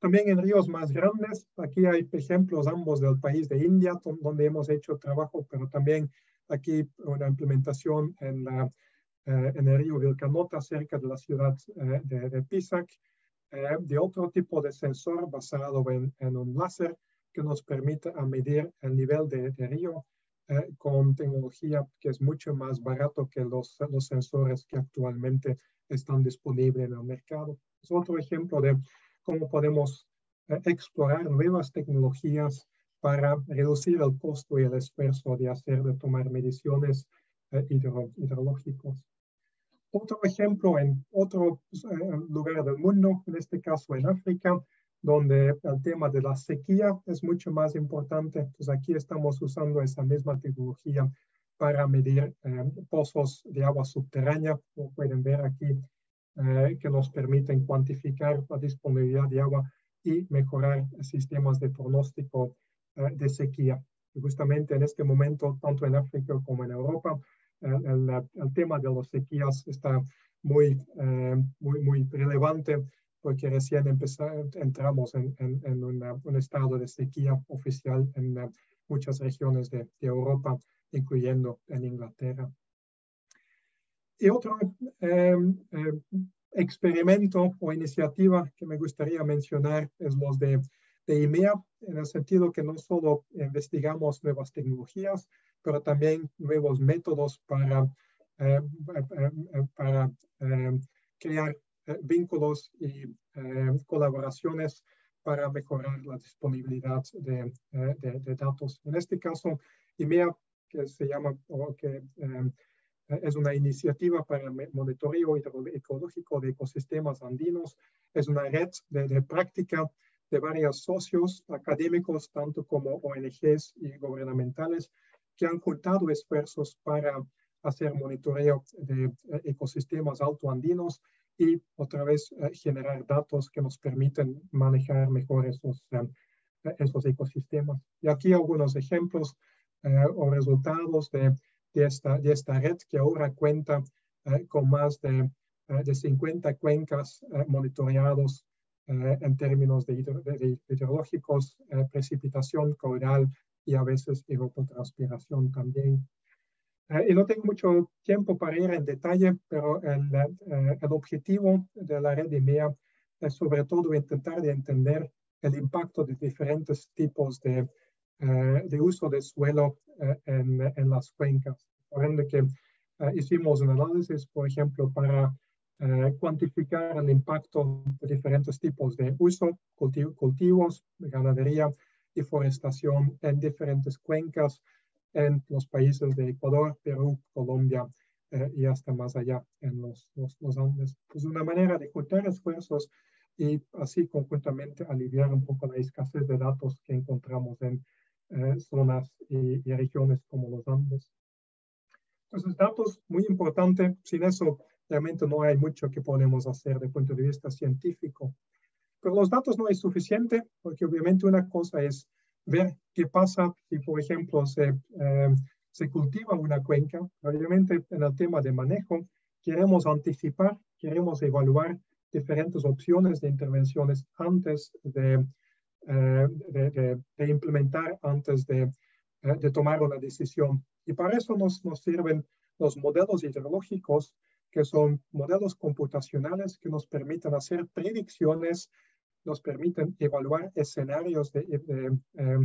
También en ríos más grandes, aquí hay ejemplos ambos del país de India, donde hemos hecho trabajo, pero también aquí una implementación en, la, eh, en el río Vilcanota, cerca de la ciudad eh, de, de Pisac, eh, de otro tipo de sensor basado en, en, un láser que nos permite medir el nivel de, de río eh, con tecnología que es mucho más barato que los, los sensores que actualmente están disponibles en el mercado. Es otro ejemplo de cómo podemos eh, explorar nuevas tecnologías para reducir el costo y el esfuerzo de hacer, de tomar mediciones hidrológicas. Otro ejemplo en otro pues, eh, lugar del mundo, en este caso en África, donde el tema de la sequía es mucho más importante. Entonces aquí estamos usando esa misma tecnología para medir eh, pozos de agua subterránea, como pueden ver aquí, eh, que nos permiten cuantificar la disponibilidad de agua y mejorar sistemas de pronóstico de sequía. Y justamente en este momento, tanto en África como en Europa, el, tema de las sequías está muy, eh, muy, muy relevante porque recién empezamos, entramos en, en, un estado de sequía oficial en eh, muchas regiones de, Europa, incluyendo en Inglaterra. Y otro eh, experimento o iniciativa que me gustaría mencionar es los de, de IMEA, en el sentido que no solo investigamos nuevas tecnologías, pero también nuevos métodos para, eh, eh, eh, para crear vínculos y colaboraciones para mejorar la disponibilidad de, de, datos. En este caso, IMEA, que se llama, o que es una iniciativa para monitoreo ecológico de ecosistemas andinos, es una red de, de práctica de varios socios académicos, tanto como ONGs y gubernamentales, que han juntado esfuerzos para hacer monitoreo de eh, ecosistemas altoandinos y otra vez eh, generar datos que nos permiten manejar mejor esos, eh, esos ecosistemas. Y aquí algunos ejemplos o resultados de, de, esta, de esta red que ahora cuenta con más de, de 50 cuencas monitoreados en términos de, de hidrológicos, precipitación caudal, y a veces evapotranspiración también. Eh, y no tengo mucho tiempo para ir en detalle, pero el, eh, el objetivo de la red IMEA es sobre todo intentar de entender el impacto de diferentes tipos de, eh, de uso de suelo en, en, las cuencas. Por ejemplo, que hicimos un análisis, por ejemplo, para cuantificar el impacto de diferentes tipos de uso, cultivos, ganadería, y forestación en diferentes cuencas en los países de Ecuador, Perú, Colombia eh, y hasta más allá en los, los, Andes. Es una manera de juntar esfuerzos y así conjuntamente aliviar un poco la escasez de datos que encontramos en eh, zonas y, y, regiones como los Andes. Entonces, datos muy importante. Sin eso realmente no hay mucho que podemos hacer desde el punto de vista científico. Pero los datos no es suficiente, porque obviamente una cosa es ver qué pasa si, por ejemplo, se, eh, se cultiva una cuenca. Obviamente, en el tema de manejo, queremos anticipar, queremos evaluar diferentes opciones de intervenciones antes de, eh, de, de, implementar, antes de, eh, de, tomar una decisión. Y para eso nos, nos sirven los modelos hidrológicos, que son modelos computacionales que nos permiten hacer predicciones nos permiten evaluar escenarios de, eh,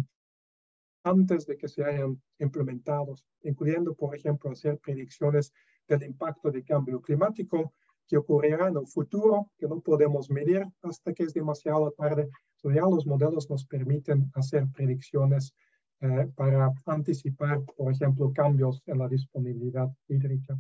antes de que se hayan implementados, incluyendo, por ejemplo, hacer predicciones del impacto de cambio climático que ocurrirá en el futuro, que no podemos medir hasta que es demasiado tarde. So ya los modelos nos permiten hacer predicciones eh, para anticipar, por ejemplo, cambios en la disponibilidad hídrica.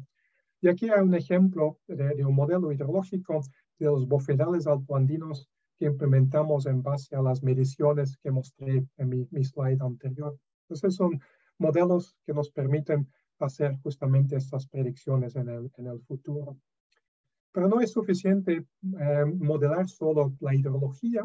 Y aquí hay un ejemplo de, de un modelo hidrológico de los bofedales altoandinos que implementamos en base a las mediciones que mostré en mi, slide anterior. Entonces son modelos que nos permiten hacer justamente estas predicciones en el, en el futuro. Pero no es suficiente eh, modelar solo la hidrología,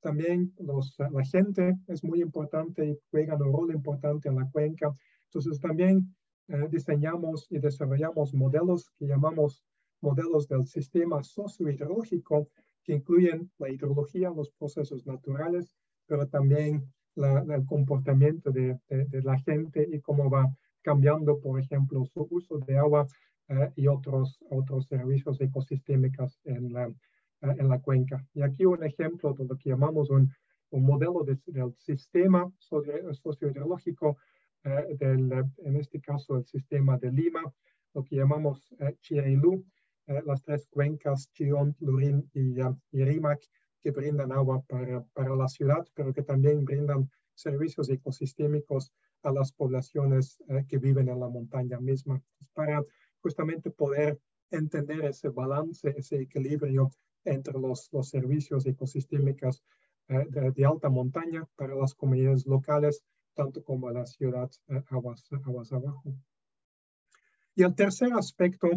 también los, la gente es muy importante y juega un rol importante en la cuenca. Entonces también eh, diseñamos y desarrollamos modelos que llamamos modelos del sistema sociohidrológico que incluyen la hidrología, los procesos naturales, pero también el comportamiento de, la gente y cómo va cambiando, por ejemplo, su uso de agua eh, y otros, otros servicios ecosistémicos en la, eh, en la cuenca. Y aquí un ejemplo de lo que llamamos un, un modelo del sistema sociohidrológico, eh, del, en este caso el sistema de Lima, lo que llamamos eh, Chirilú, las tres cuencas, Chion, Lurín y, y, Rímac, que brindan agua para, para la ciudad, pero que también brindan servicios ecosistémicos a las poblaciones eh, que viven en la montaña misma, para justamente poder entender ese balance, ese equilibrio entre los, los servicios ecosistémicos eh, de, alta montaña para las comunidades locales, tanto como la ciudad aguas, aguas abajo. Y el tercer aspecto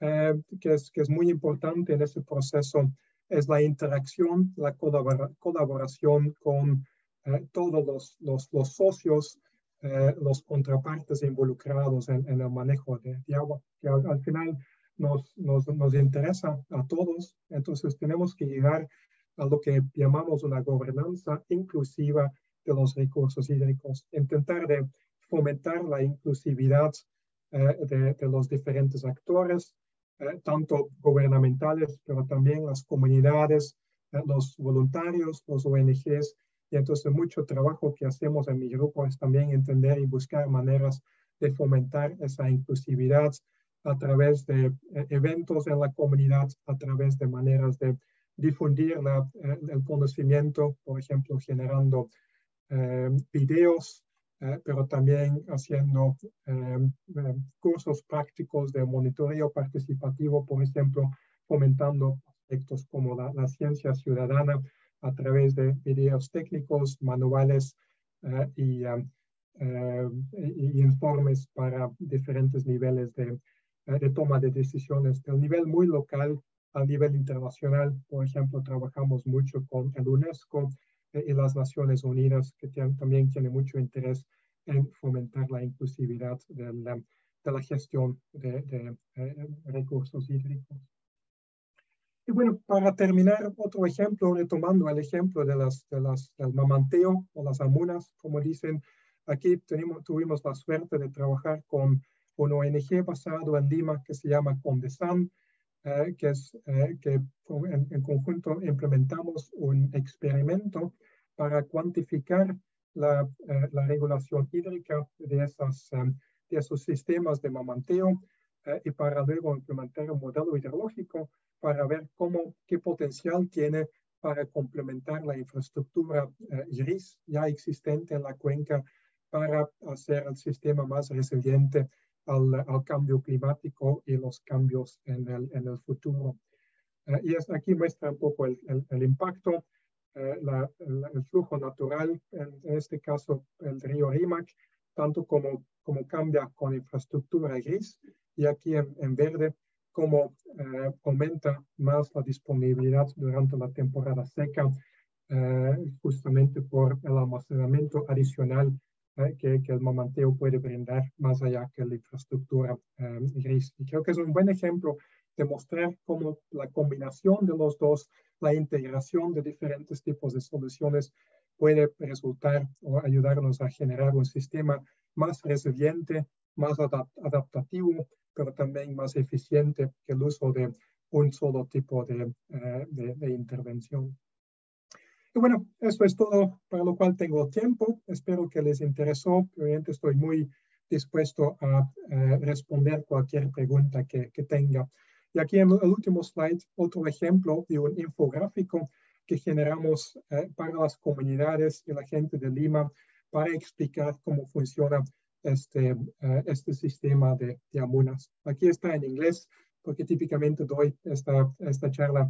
eh, que, es, que es muy importante en este proceso es la interacción, la colaboración con eh, todos los, los, los socios, eh, los contrapartes involucrados en, en el manejo de, agua, que al, final nos, nos, nos, interesa a todos. Entonces tenemos que llegar a lo que llamamos una gobernanza inclusiva de los recursos hídricos, intentar de fomentar la inclusividad de, de, los diferentes actores, eh, tanto gubernamentales, pero también las comunidades, eh, los voluntarios, los ONGs. Y entonces mucho trabajo que hacemos en mi grupo es también entender y buscar maneras de fomentar esa inclusividad a través de eh, eventos en la comunidad, a través de maneras de difundir la, el conocimiento, por ejemplo, generando videos eh, pero también haciendo em, em, cursos prácticos de monitoreo participativo, por ejemplo, fomentando aspectos como la, la ciencia ciudadana a través de videos técnicos, manuales eh, y, em, y, informes para diferentes niveles de, eh, de toma de decisiones. Del nivel muy local al nivel internacional, por ejemplo, trabajamos mucho con el UNESCO, y las Naciones Unidas, que también tiene mucho interés en fomentar la inclusividad de la gestión de, de eh, recursos hídricos. Y bueno, para terminar, otro ejemplo, retomando el ejemplo de las, de las, del mamanteo o las amunas, como dicen, aquí tenemos, tuvimos la suerte de trabajar con un ONG basado en Lima que se llama Condesan, eh, que es eh, que en, en, conjunto implementamos un experimento para cuantificar la, eh, la regulación hídrica de, esas, eh, de esos sistemas de mamanteo y para luego implementar un modelo hidrológico para ver cómo, qué potencial tiene para complementar la infraestructura gris ya existente en la cuenca para hacer el sistema más resiliente al, al cambio climático y los cambios en el, en el futuro. y es, aquí muestra un poco el, el, el impacto. Eh, la, el flujo natural, en, este caso el río Rímac, tanto como, como cambia con infraestructura gris y aquí en, en, verde, cómo eh, aumenta más la disponibilidad durante la temporada seca, justamente por el almacenamiento adicional que, que, el mamanteo puede brindar más allá que la infraestructura gris. Y creo que es un buen ejemplo de mostrar cómo la combinación de los dos, la integración de diferentes tipos de soluciones puede resultar o ayudarnos a generar un sistema más resiliente, más adaptativo, pero también más eficiente que el uso de un solo tipo de, eh, de, intervención. Y bueno, eso es todo para lo cual tengo tiempo. Espero que les interesó. Obviamente estoy muy dispuesto a eh, responder cualquier pregunta que, que tenga. Y aquí en el último slide, otro ejemplo de un infográfico que generamos eh, para las comunidades y la gente de Lima para explicar cómo funciona este, uh, este sistema de, de, Amunas. Aquí está en inglés, porque típicamente doy esta, esta charla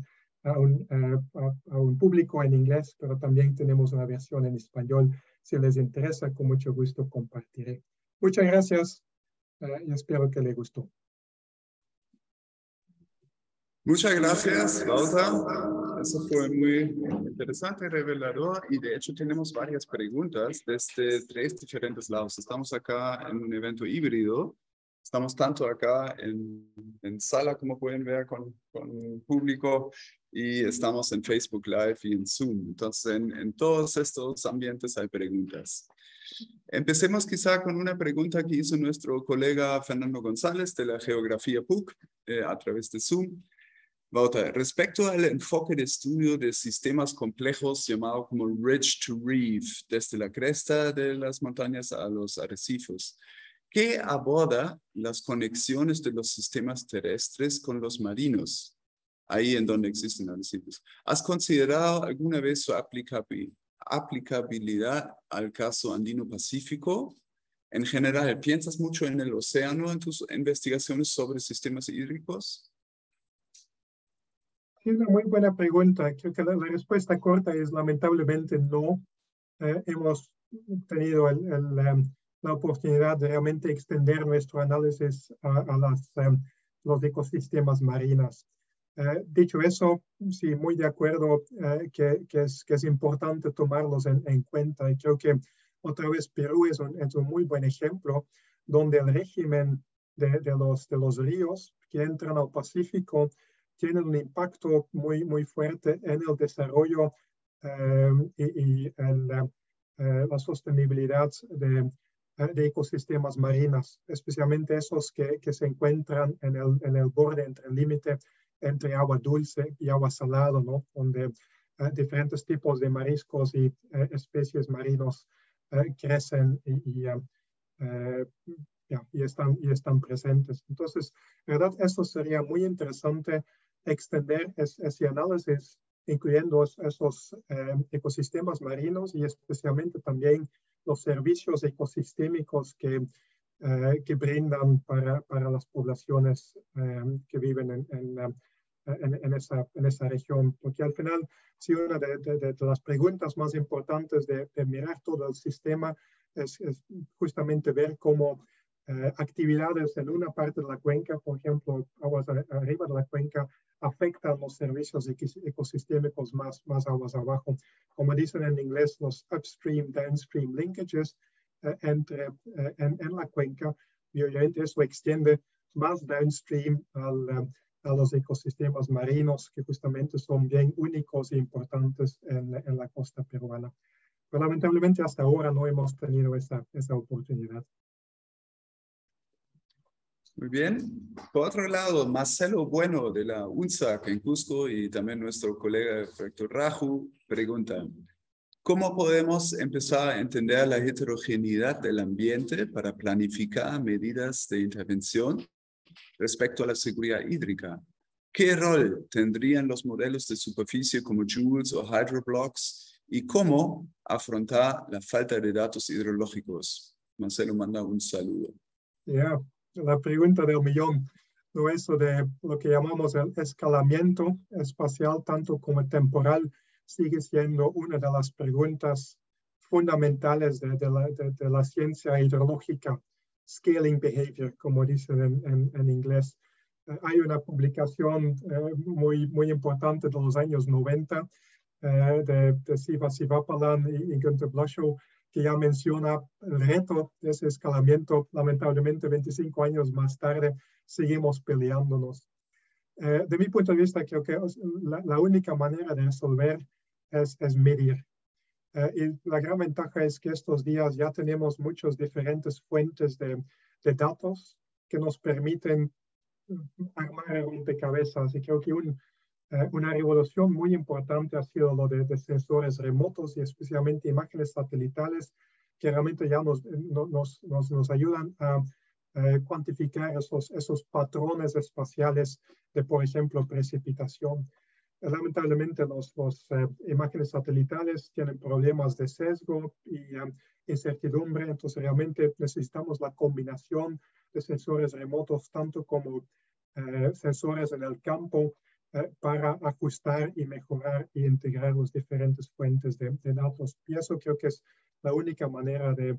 a un, a, a un, público en inglés, pero también tenemos una versión en español. Si les interesa, con mucho gusto compartiré. Muchas gracias uh, y espero que les gustó. Muchas gracias, Bauta. Eso fue muy interesante, revelador y de hecho tenemos varias preguntas desde tres diferentes lados. Estamos acá en un evento híbrido. Estamos tanto acá en, en sala, como pueden ver, con, con público y estamos en Facebook Live y en Zoom. Entonces, en, en todos estos ambientes hay preguntas. Empecemos quizá con una pregunta que hizo nuestro colega Fernando González de la Geografía PUC eh, a través de Zoom. Bauta, respecto al enfoque de estudio de sistemas complejos llamado como Ridge to Reef, desde la cresta de las montañas a los arrecifes, ¿qué aborda las conexiones de los sistemas terrestres con los marinos, ahí en donde existen arrecifes? ¿Has considerado alguna vez su aplicabilidad al caso andino-pacífico? En general, ¿piensas mucho en el océano en tus investigaciones sobre sistemas hídricos? Es una muy buena pregunta. Creo que la, respuesta corta es lamentablemente no. Eh, hemos tenido el, em, la oportunidad de realmente extender nuestro análisis a, las, em, los ecosistemas marinos. Eh, dicho eso, sí, muy de acuerdo eh, que, que, es, que es importante tomarlos en, en, cuenta. Y creo que otra vez Perú es un, es un muy buen ejemplo donde el régimen de, de, los, de los ríos que entran al Pacífico tienen un impacto muy, muy fuerte en el desarrollo eh, y, en eh, la sostenibilidad de, de, ecosistemas marinos, especialmente esos que, que se encuentran en el, en el, borde entre el límite entre agua dulce y agua salada, ¿no? donde diferentes tipos de mariscos y especies marinos crecen y, y y, están, y están presentes. Entonces, ¿verdad? Eso sería muy interesante extender ese análisis, incluyendo esos eh, ecosistemas marinos y especialmente también los servicios ecosistémicos que, eh, que brindan para, para, las poblaciones eh, que viven en, en, en, esa, en esa región. Porque al final, si una de, de, las preguntas más importantes de, de, mirar todo el sistema es, es justamente ver cómo actividades en una parte de la cuenca, por ejemplo, aguas arriba de la cuenca, afectan los servicios ecosistémicos más, más aguas abajo. Como dicen en inglés, los upstream, downstream linkages eh, entre, eh, en, en, la cuenca, y obviamente eso extiende más downstream al, eh, a los ecosistemas marinos que justamente son bien únicos e importantes en, en la costa peruana. Pero lamentablemente hasta ahora no hemos tenido esa, esa oportunidad. Muy bien. Por otro lado, Marcelo Bueno de la UNSAC en Cusco y también nuestro colega Héctor Raju pregunta, ¿cómo podemos empezar a entender la heterogeneidad del ambiente para planificar medidas de intervención respecto a la seguridad hídrica? ¿Qué rol tendrían los modelos de superficie como Joules o Hydroblocks y cómo afrontar la falta de datos hidrológicos? Marcelo manda un saludo. Yeah la pregunta del millón, ¿no? eso de lo que llamamos el escalamiento espacial, tanto como temporal, sigue siendo una de las preguntas fundamentales de, la, de, la, ciencia hidrológica, scaling behavior, como dicen en, en, inglés. hay una publicación muy, muy importante de los años 90 de, de Siva Sivapalan y, y Günther Blaschow, que ya menciona el reto de ese escalamiento. Lamentablemente, 25 años más tarde, seguimos peleándonos. Eh, de mi punto de vista, creo que la, única manera de resolver es, es medir. Eh, y la gran ventaja es que estos días ya tenemos muchas diferentes fuentes de, de datos que nos permiten armar rompecabezas. Y creo que un, eh, una revolución muy importante ha sido lo de, de, sensores remotos y especialmente imágenes satelitales que realmente ya nos, nos, nos, nos ayudan a eh, cuantificar esos, esos patrones espaciales de, por ejemplo, precipitación. Lamentablemente, las los, eh, imágenes satelitales tienen problemas de sesgo y incertidumbre, entonces realmente necesitamos la combinación de sensores remotos, tanto como sensores en el campo, eh, para ajustar y mejorar e integrar las diferentes fuentes de, datos. Y eso creo que es la única manera de,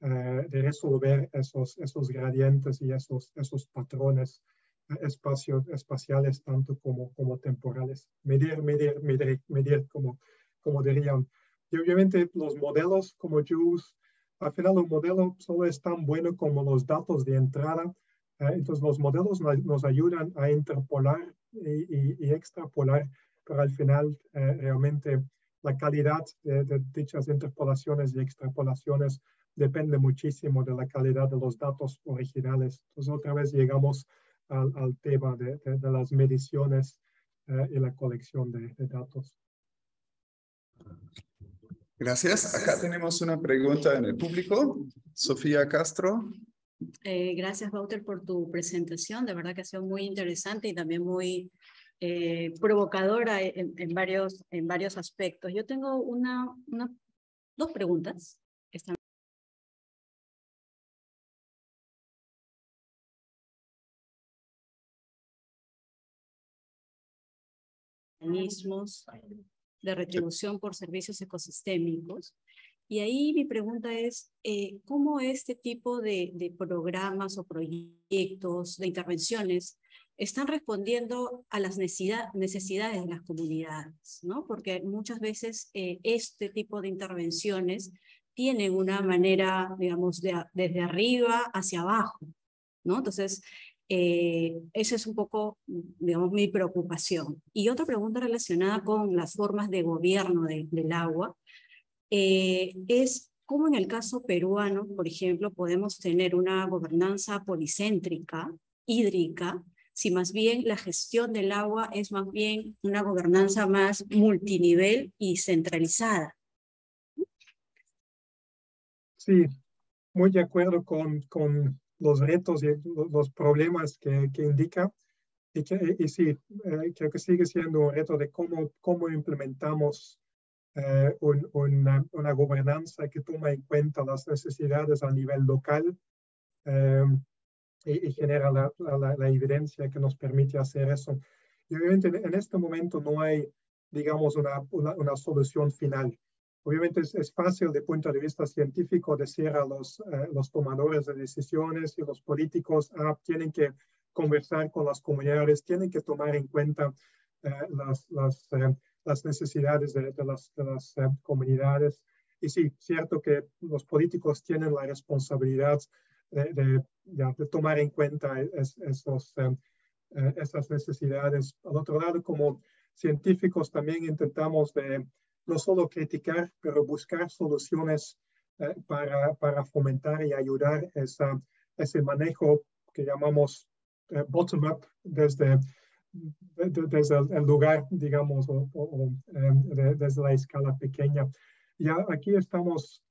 eh, de resolver esos, esos gradientes y esos, esos patrones eh, espacio, espaciales, tanto como, como temporales. Medir, medir, medir, medir, como, como dirían. Y obviamente los modelos como JUICE, al final un modelo solo es tan bueno como los datos de entrada. Entonces los modelos nos ayudan a interpolar y, extrapolar, pero al final eh, realmente la calidad de, dichas interpolaciones y extrapolaciones depende muchísimo de la calidad de los datos originales. Entonces otra vez llegamos al, tema de, las mediciones eh, y la colección de, datos. Gracias. Acá tenemos una pregunta en el público. Sofía Castro. Eh, gracias, Wouter, por tu presentación. De verdad que ha sido muy interesante y también muy eh, provocadora en, varios, en varios aspectos. Yo tengo una, una dos preguntas. Están mecanismos de retribución por servicios ecosistémicos. Y ahí mi pregunta es, eh, ¿cómo este tipo de, programas o proyectos, de intervenciones, están respondiendo a las necesidades de las comunidades? ¿no? Porque muchas veces eh, este tipo de intervenciones tienen una manera, digamos, de, desde arriba hacia abajo. ¿no? Entonces, eh, esa es un poco, digamos, mi preocupación. Y otra pregunta relacionada con las formas de gobierno del agua eh, es cómo en el caso peruano, por ejemplo, podemos tener una gobernanza policéntrica, hídrica, si más bien la gestión del agua es más bien una gobernanza más multinivel y centralizada. Sí, muy de acuerdo con, con los retos y los problemas que, que indica. Y, que, y sí, eh, creo que sigue siendo un reto de cómo, cómo implementamos eh, una, gobernanza que toma en cuenta las necesidades a nivel local eh, y, genera la, la, evidencia que nos permite hacer eso. Y obviamente en, este momento no hay, digamos, una, una, solución final. Obviamente es, fácil de punto de vista científico decir a los, eh, los tomadores de decisiones y los políticos ah, tienen que conversar con las comunidades, tienen que tomar en cuenta las, las las necesidades de, las, eh, comunidades. Y sí, cierto que los políticos tienen la responsabilidad de, tomar en cuenta esos, eh, eh, esas necesidades. Al otro lado, como científicos también intentamos no solo criticar, pero buscar soluciones para, fomentar y ayudar ese manejo que llamamos bottom-up desde desde el, lugar, digamos, o, em, desde la escala pequeña. Ya aquí estamos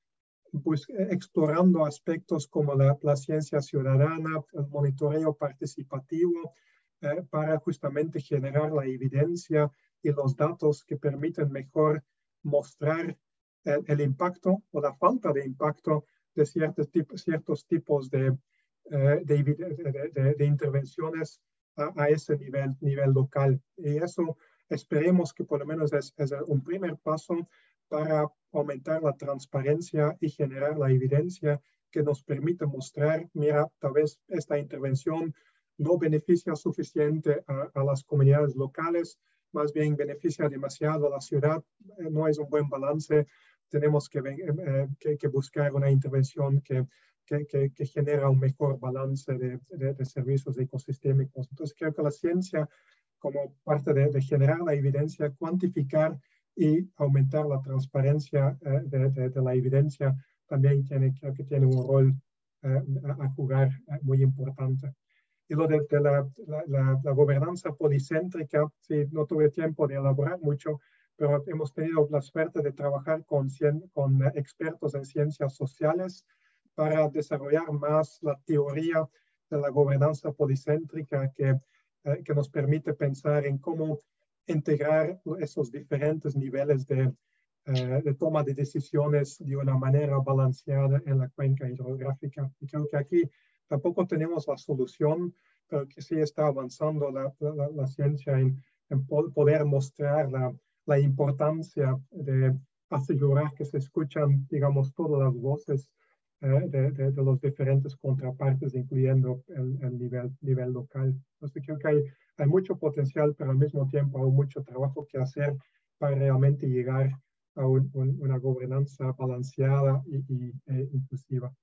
pues, explorando aspectos como la, la ciencia ciudadana, el monitoreo participativo, eh, para justamente generar la evidencia y los datos que permiten mejor mostrar el, impacto o la falta de impacto de ciertos, tipos, ciertos tipos de, eh, de, de intervenciones a, ese nivel, nivel local. Y eso esperemos que por lo menos es, un primer paso para aumentar la transparencia y generar la evidencia que nos permite mostrar, mira, tal vez esta intervención no beneficia suficiente a, las comunidades locales, más bien beneficia demasiado a la ciudad, eh, no es un buen balance, tenemos que, eh, que, que buscar una intervención que, que, genera un mejor balance de, de, servicios ecosistémicos. Entonces creo que la ciencia, como parte de, generar la evidencia, cuantificar y aumentar la transparencia eh, de, la evidencia, también tiene, creo que tiene un rol a jugar muy importante. Y lo de, la, la, gobernanza policéntrica, sí, no tuve tiempo de elaborar mucho, pero hemos tenido la suerte de trabajar con, con expertos en ciencias sociales para desarrollar más la teoría de la gobernanza policéntrica que, eh, que nos permite pensar en cómo integrar esos diferentes niveles de, eh, de toma de decisiones de una manera balanceada en la cuenca hidrográfica. Y creo que aquí tampoco tenemos la solución, pero que sí está avanzando la, la, ciencia en, en, poder mostrar la, la, importancia de asegurar que se escuchan, digamos, todas las voces de, de, de, los diferentes contrapartes, incluyendo el, el, nivel, nivel local. Entonces creo que hay, hay mucho potencial, pero al mismo tiempo hay mucho trabajo que hacer para realmente llegar a una gobernanza balanceada y, y e inclusiva.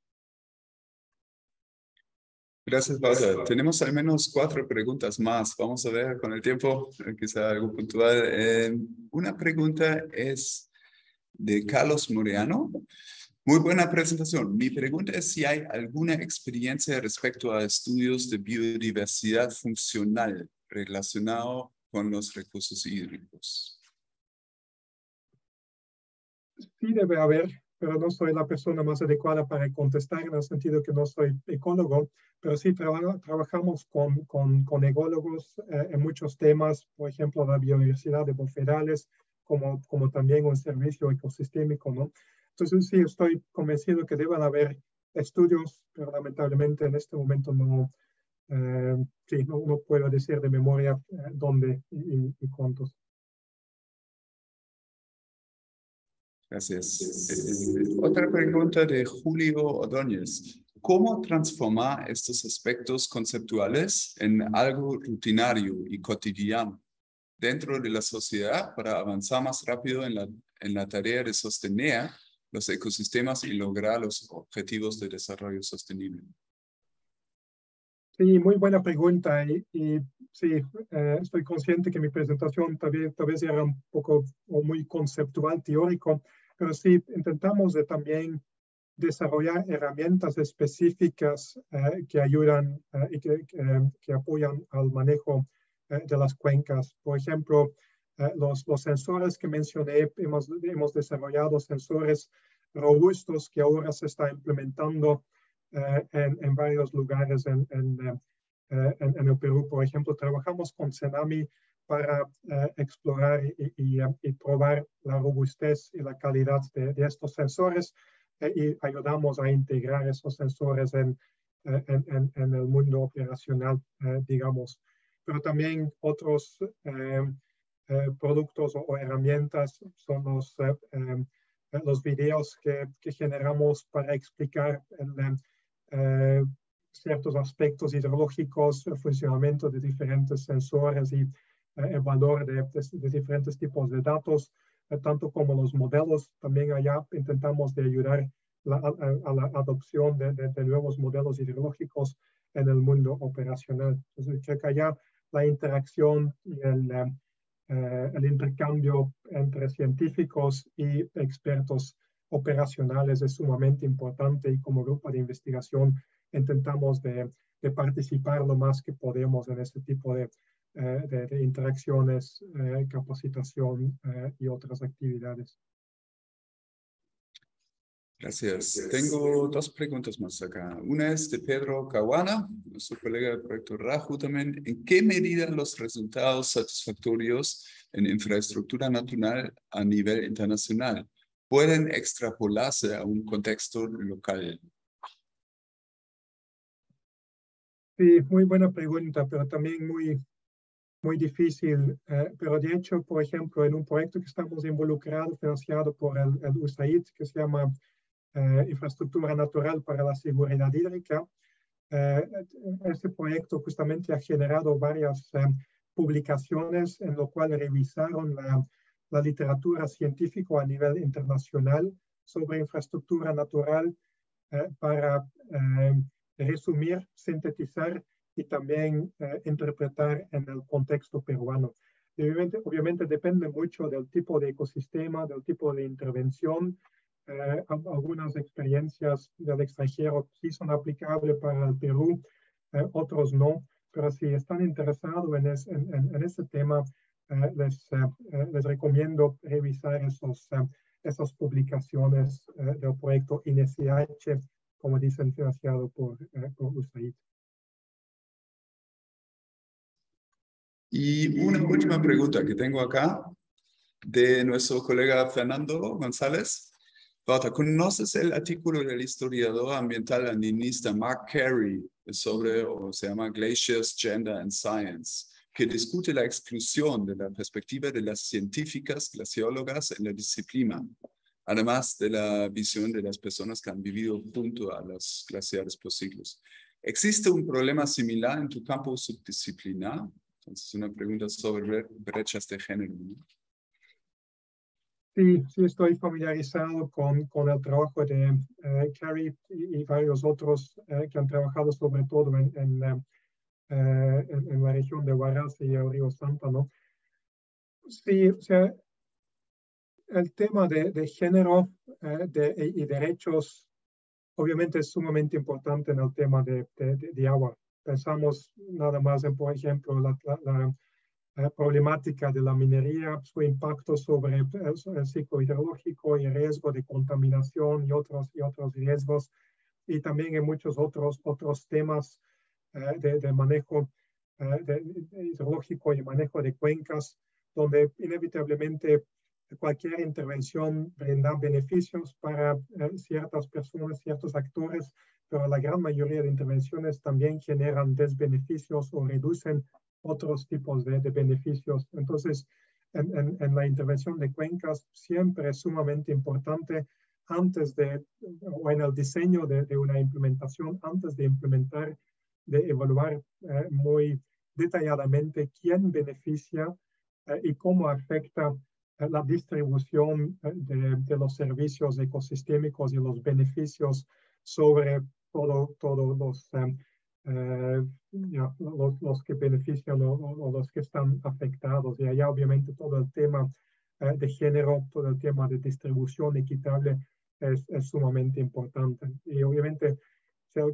Gracias, Bauta. Tenemos al menos cuatro preguntas más. Vamos a ver con el tiempo, eh, quizá algo puntual. Eh, una pregunta es de Carlos Moreano. Muy buena presentación. Mi pregunta es si hay alguna experiencia respecto a estudios de biodiversidad funcional relacionado con los recursos hídricos. Sí, debe haber pero no soy la persona más adecuada para contestar en el sentido que no soy ecólogo, pero sí trabajamos con, con, con ecólogos eh, en muchos temas, por ejemplo, la biodiversidad de bofedales, como, como también un servicio ecosistémico, ¿no? Entonces sí, estoy convencido que deben haber estudios, pero lamentablemente en este momento no, eh, sí, no, no, puedo decir de memoria eh, dónde y, y cuántos. Gracias. Eh, otra pregunta de Julio Ordóñez. ¿Cómo transformar estos aspectos conceptuales en algo rutinario y cotidiano dentro de la sociedad para avanzar más rápido en la, en la tarea de sostener los ecosistemas y lograr los objetivos de desarrollo sostenible? Sí, muy buena pregunta. Y, sí, eh, estoy consciente que mi presentación tal vez, tal vez era un poco muy conceptual, teórico, pero sí intentamos de también desarrollar herramientas específicas eh, que ayudan eh, y que, apoyan al manejo de las cuencas. Por ejemplo, los, los, sensores que mencioné, hemos, hemos desarrollado sensores robustos que ahora se está implementando en, en, varios lugares en, en, en, el Perú. Por ejemplo, trabajamos con Cenami para eh, explorar y, y, probar la robustez y la calidad de, estos sensores eh, y ayudamos a integrar esos sensores en, eh, en, en el mundo operacional, digamos. Pero también otros productos o, herramientas son los, los videos que, que, generamos para explicar ciertos aspectos hidrológicos, el funcionamiento de diferentes sensores y el valor de, diferentes tipos de datos, eh, tanto como los modelos. También allá intentamos de ayudar a, la adopción de, nuevos modelos hidrológicos en el mundo operacional. Entonces, creo que allá la interacción y el, eh, el intercambio entre científicos y expertos operacionales es sumamente importante y como grupo de investigación intentamos de, participar lo más que podemos en este tipo de, eh, de, interacciones, eh, capacitación eh, y otras actividades. Gracias. Tengo dos preguntas más acá. Una es de Pedro Caguana, nuestro colega del proyecto RAJU también. ¿En qué medida los resultados satisfactorios en infraestructura natural a nivel internacional pueden extrapolarse a un contexto local? Sí, muy buena pregunta, pero también muy, muy difícil, eh, pero de hecho, por ejemplo, en un proyecto que estamos involucrados, financiado por el, USAID, que se llama eh, Infraestructura Natural para la Seguridad Hídrica, este proyecto justamente ha generado varias publicaciones en lo cual revisaron la, la literatura científica a nivel internacional sobre infraestructura natural para resumir, sintetizar y también interpretar en el contexto peruano. Obviamente, obviamente depende mucho del tipo de ecosistema, del tipo de intervención. Eh, algunas experiencias del extranjero sí son aplicables para el Perú, eh, otros no. Pero si están interesados en, en, en ese tema, eh, les, les recomiendo revisar esos, esas publicaciones del proyecto INECH, como dicen, financiado por, por USAID. Y una última pregunta que tengo acá de nuestro colega Fernando González. ¿Conoces el artículo del historiador ambiental andinista Mark Carey sobre, o se llama Glaciers, Gender and Science, que discute la exclusión de la perspectiva de las científicas glaciólogas en la disciplina, además de la visión de las personas que han vivido junto a los glaciares por siglos? ¿Existe un problema similar en tu campo subdisciplinar? Entonces, una pregunta sobre brechas de género. Sí, sí estoy familiarizado con, con el trabajo de uh, Carrie y, varios otros uh, que han trabajado sobre todo en, en, uh, en, en la región de Huaraz y el Río Santa, ¿no? Sí, o sea, el tema de, de género de, y derechos obviamente es sumamente importante en el tema de, de, agua pensamos nada más en, por ejemplo, la, problemática de la minería, su impacto sobre el, ciclo hidrológico y riesgo de contaminación y otros, y otros riesgos, y también en muchos otros, otros temas eh, de, manejo eh, hidrológico y manejo de cuencas, donde inevitablemente cualquier intervención brinda beneficios para eh, ciertas personas, ciertos actores, pero la gran mayoría de intervenciones también generan desbeneficios o reducen otros tipos de, beneficios. Entonces, en, en, la intervención de cuencas siempre es sumamente importante antes de, o en el diseño de, de una implementación, antes de implementar, de evaluar eh, muy detalladamente quién beneficia eh, y cómo afecta eh, la distribución de, de, los servicios ecosistémicos y los beneficios sobre todos los, eh, los, los, que benefician o, los que están afectados. Y allá obviamente todo el tema eh, de género, todo el tema de distribución equitable es, es sumamente importante. Y obviamente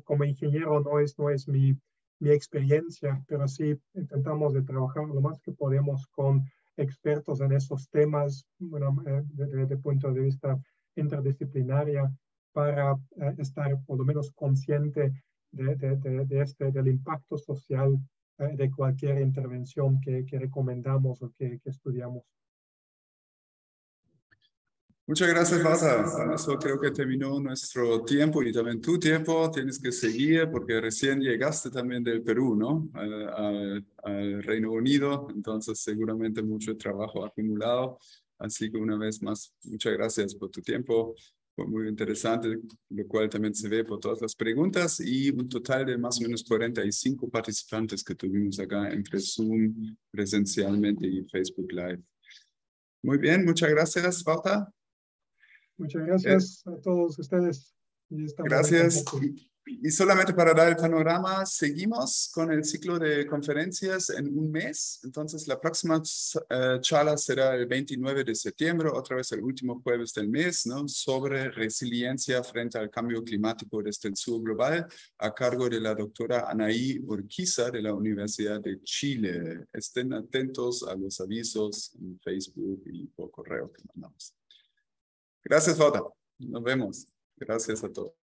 como ingeniero no es, no es mi, mi experiencia, pero sí intentamos de trabajar lo más que podemos con expertos en esos temas, bueno, eh, desde el punto de vista interdisciplinaria, para eh, estar por lo menos consciente de, de, de, este, del impacto social eh, de cualquier intervención que, que recomendamos o que, que, estudiamos. Muchas gracias, Bata. eso creo que terminó nuestro tiempo y también tu tiempo. Tienes que seguir porque recién llegaste también del Perú, ¿no? Al, al Reino Unido. Entonces, seguramente mucho trabajo acumulado. Así que una vez más, muchas gracias por tu tiempo muy interesante, lo cual también se ve por todas las preguntas y un total de más o menos 45 participantes que tuvimos acá entre Zoom presencialmente y Facebook Live. Muy bien, muchas gracias, Bauta. Muchas gracias a todos ustedes. Gracias. Y solamente para dar el panorama, seguimos con el ciclo de conferencias en un mes. Entonces, la próxima uh, charla será el 29 de septiembre, otra vez el último jueves del mes, ¿no? sobre resiliencia frente al cambio climático desde el sur global, a cargo de la doctora Anaí Urquiza de la Universidad de Chile. Estén atentos a los avisos en Facebook y por correo que mandamos. Gracias, Foda. Nos vemos. Gracias a todos.